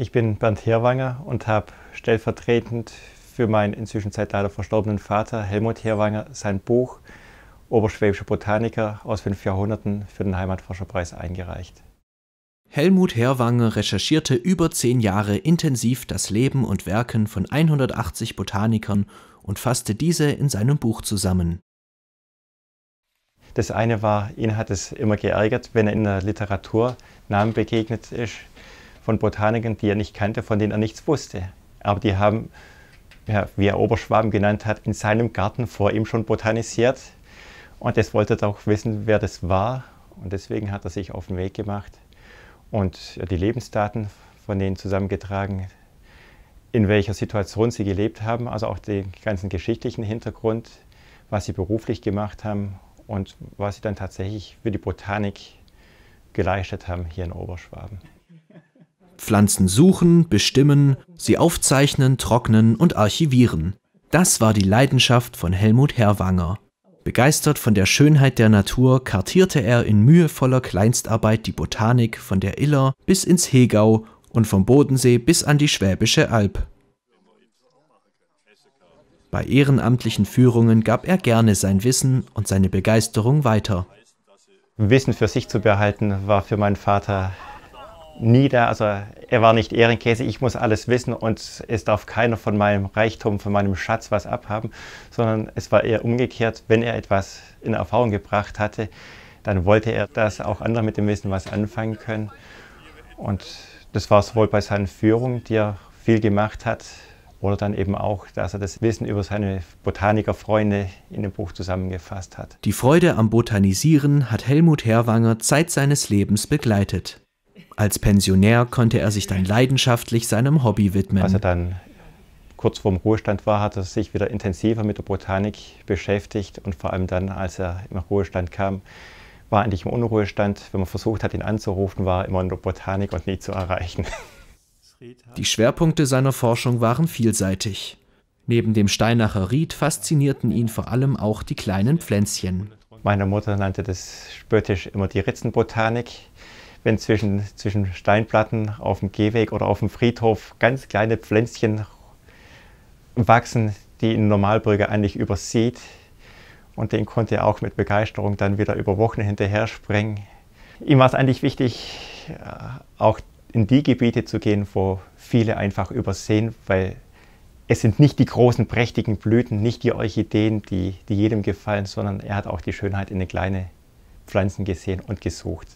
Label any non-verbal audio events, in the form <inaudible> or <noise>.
Ich bin Bernd Herwanger und habe stellvertretend für meinen inzwischen seit leider verstorbenen Vater Helmut Herwanger sein Buch Oberschwäbische Botaniker aus fünf Jahrhunderten für den Heimatforscherpreis eingereicht. Helmut Herwanger recherchierte über zehn Jahre intensiv das Leben und Werken von 180 Botanikern und fasste diese in seinem Buch zusammen. Das eine war, ihn hat es immer geärgert, wenn er in der Literatur Namen begegnet ist von Botanikern, die er nicht kannte, von denen er nichts wusste. Aber die haben, ja, wie er Oberschwaben genannt hat, in seinem Garten vor ihm schon botanisiert. Und das wollte er auch wissen, wer das war. Und deswegen hat er sich auf den Weg gemacht und die Lebensdaten von denen zusammengetragen, in welcher Situation sie gelebt haben, also auch den ganzen geschichtlichen Hintergrund, was sie beruflich gemacht haben und was sie dann tatsächlich für die Botanik geleistet haben hier in Oberschwaben. Pflanzen suchen, bestimmen, sie aufzeichnen, trocknen und archivieren. Das war die Leidenschaft von Helmut Herwanger. Begeistert von der Schönheit der Natur kartierte er in mühevoller Kleinstarbeit die Botanik von der Iller bis ins Hegau und vom Bodensee bis an die Schwäbische Alb. Bei ehrenamtlichen Führungen gab er gerne sein Wissen und seine Begeisterung weiter. Wissen für sich zu behalten war für meinen Vater nie da. Also er war nicht Ehrenkäse, ich muss alles wissen und es darf keiner von meinem Reichtum, von meinem Schatz was abhaben, sondern es war eher umgekehrt, wenn er etwas in Erfahrung gebracht hatte, dann wollte er, dass auch andere mit dem Wissen was anfangen können. Und das war sowohl bei seinen Führungen, die er viel gemacht hat, oder dann eben auch, dass er das Wissen über seine Botanikerfreunde in dem Buch zusammengefasst hat. Die Freude am Botanisieren hat Helmut Herwanger Zeit seines Lebens begleitet. Als Pensionär konnte er sich dann leidenschaftlich seinem Hobby widmen. Als er dann kurz vorm Ruhestand war, hat er sich wieder intensiver mit der Botanik beschäftigt und vor allem dann, als er im Ruhestand kam, war eigentlich im Unruhestand. Wenn man versucht hat, ihn anzurufen, war er immer in der Botanik und nie zu erreichen. <laughs> Die Schwerpunkte seiner Forschung waren vielseitig. Neben dem Steinacher Ried faszinierten ihn vor allem auch die kleinen Pflänzchen. Meine Mutter nannte das spöttisch immer die Ritzenbotanik wenn zwischen, zwischen Steinplatten auf dem Gehweg oder auf dem Friedhof ganz kleine Pflänzchen wachsen, die ein Normalbürger eigentlich übersieht. Und den konnte er auch mit Begeisterung dann wieder über Wochen hinterher springen. Ihm war es eigentlich wichtig, äh, auch in die Gebiete zu gehen, wo viele einfach übersehen, weil es sind nicht die großen, prächtigen Blüten, nicht die Orchideen, die, die jedem gefallen, sondern er hat auch die Schönheit in den kleinen Pflanzen gesehen und gesucht.